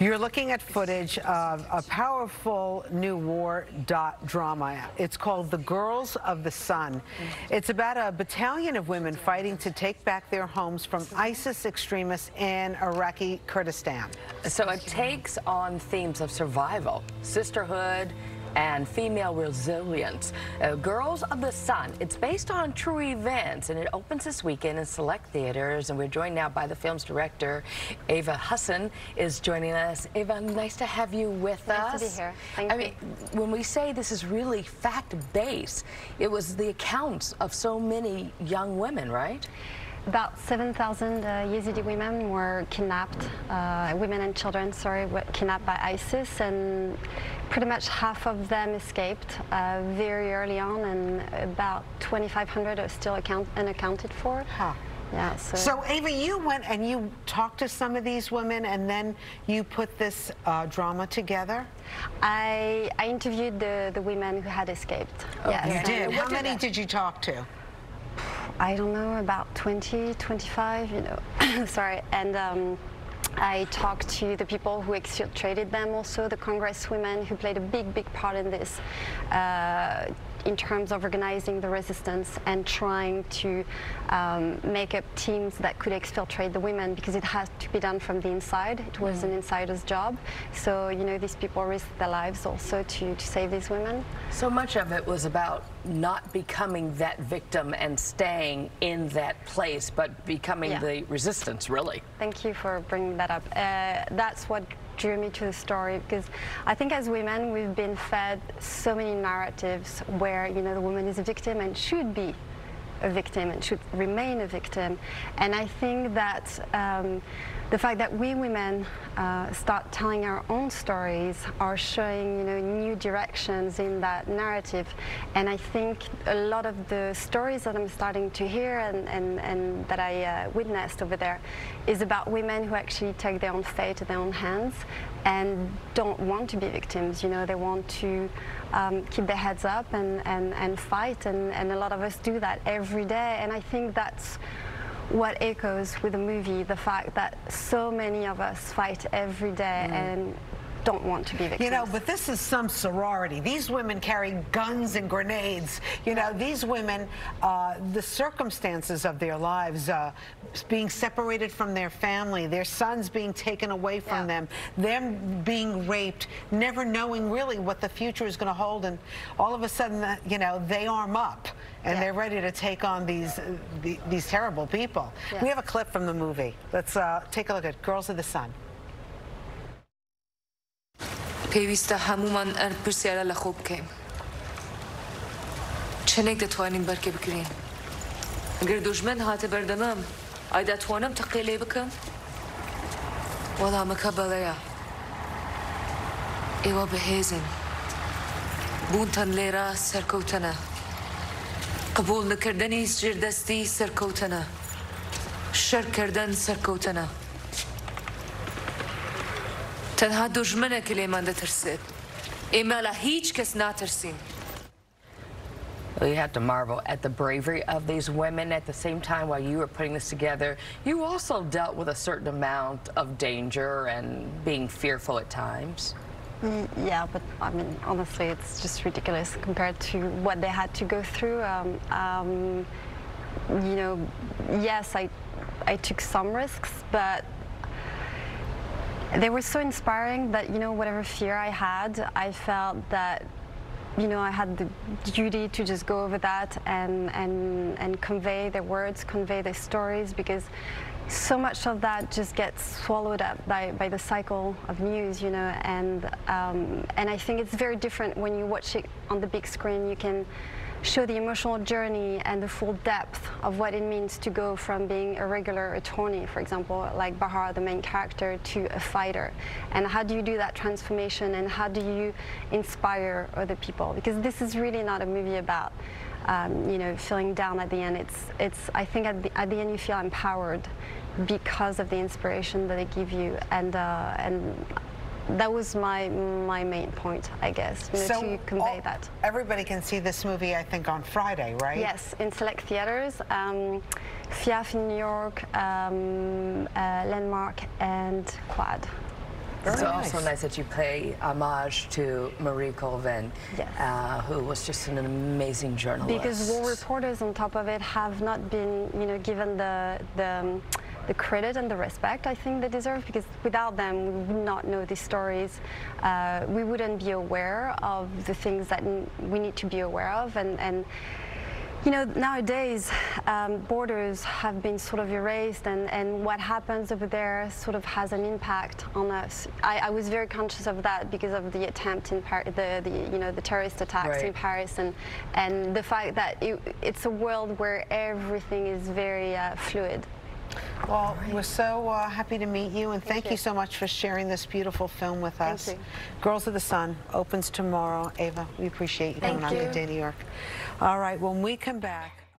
You're looking at footage of a powerful new war drama. It's called The Girls of the Sun. It's about a battalion of women fighting to take back their homes from ISIS extremists in Iraqi Kurdistan. So it takes on themes of survival, sisterhood, and female resilience. Uh, Girls of the Sun. It's based on true events, and it opens this weekend in select theaters. And we're joined now by the film's director, Ava Husson, is joining us. Ava, nice to have you with nice us. Nice to be here. Thank I you. mean, when we say this is really fact-based, it was the accounts of so many young women, right? About 7,000 uh, Yazidi women were kidnapped, uh, women and children, sorry, were kidnapped by ISIS, and pretty much half of them escaped uh, very early on, and about 2,500 are still account unaccounted for. Huh. Yeah, so. so Ava, you went and you talked to some of these women, and then you put this uh, drama together. I I interviewed the the women who had escaped. Oh, yes. You did. How many did you talk to? I don't know, about 20, 25, you know, sorry. And um, I talked to the people who exfiltrated them also, the congresswomen who played a big, big part in this. Uh, in terms of organizing the resistance and trying to um, make up teams that could exfiltrate the women because it has to be done from the inside. It was mm. an insider's job. So, you know, these people risked their lives also to, to save these women. So much of it was about not becoming that victim and staying in that place, but becoming yeah. the resistance, really. Thank you for bringing that up. Uh, that's what drew me to the story because I think as women we've been fed so many narratives where you know the woman is a victim and should be a victim and should remain a victim. And I think that um, the fact that we women uh, start telling our own stories are showing you know new directions in that narrative. And I think a lot of the stories that I'm starting to hear and, and, and that I uh, witnessed over there is about women who actually take their own fate in their own hands and don't want to be victims you know they want to um, keep their heads up and, and, and fight. And, and a lot of us do that every day. And I think that's what echoes with the movie, the fact that so many of us fight every day mm. and don't want to be victims. You know, but this is some sorority. These women carry guns and grenades. You know, these women, uh, the circumstances of their lives, uh, being separated from their family, their sons being taken away from yeah. them, them being raped, never knowing really what the future is going to hold. And all of a sudden, uh, you know, they arm up and yeah. they're ready to take on these uh, the, these terrible people. Yeah. We have a clip from the movie. Let's uh, take a look at Girls of the Sun. پێویستە هەمومان ئەر پرسیارە لە خۆ بکەین. چنێک دەتوانین بەرکە بکرین ئەگەر دوژمن هاتە بەردەمەم ئای دەتوانم تەقی لێ بکەم؟ وەڵامەکە بەڵەیە. ئێوە بەهێزن. بوونتەن لێرە سەرکەوتنە قبول نکردنی ژێردەستی سەرکەوتنە شەرکردن سەرکەوتنە تەنها دوژمنێکی لێمان دەترسێت ئێمە لە هیچ کەس ناترسین You have to marvel at the bravery of these women. At the same time, while you were putting this together, you also dealt with a certain amount of danger and being fearful at times. Mm, yeah, but I mean, honestly, it's just ridiculous compared to what they had to go through. Um, um, you know, yes, I, I took some risks, but they were so inspiring that, you know, whatever fear I had, I felt that, you know, I had the duty to just go over that and, and, and convey their words, convey their stories, because so much of that just gets swallowed up by, by the cycle of news, you know, and, um, and I think it's very different when you watch it on the big screen. You can show the emotional journey and the full depth of what it means to go from being a regular attorney, for example, like Bahar, the main character, to a fighter. And how do you do that transformation and how do you inspire other people? Because this is really not a movie about um, you know, feeling down at the end. It's, it's, I think at the, at the end you feel empowered because of the inspiration that they give you. And, uh, and that was my my main point, I guess, you know, to convey all- that. Everybody can see this movie, I think, on Friday, right? Yes, in select theaters, um, FIAF in New York, um, uh, Landmark, and Quad. Very it's nice. also nice that you pay homage to Marie Colvin, Yes. uh, who was just an amazing journalist. Because war reporters, on top of it, have not been, you know, given the the, um, the credit and the respect I think they deserve. Because without them, we would not know these stories. Uh, we wouldn't be aware of the things that we need to be aware of, and and. You know, nowadays, um, borders have been sort of erased, and, and what happens over there sort of has an impact on us. I, I was very conscious of that because of the attempt in Paris, the, the you know the terrorist attacks in Paris, and and the fact that it, it's a world where everything is very uh, fluid. Well, we're so uh, happy to meet you, and thank, you. you. so much for sharing this beautiful film with us. you. Girls of the Sun opens tomorrow. Ava, we appreciate you Thank coming on you. Good Day New York. All right, when we come back.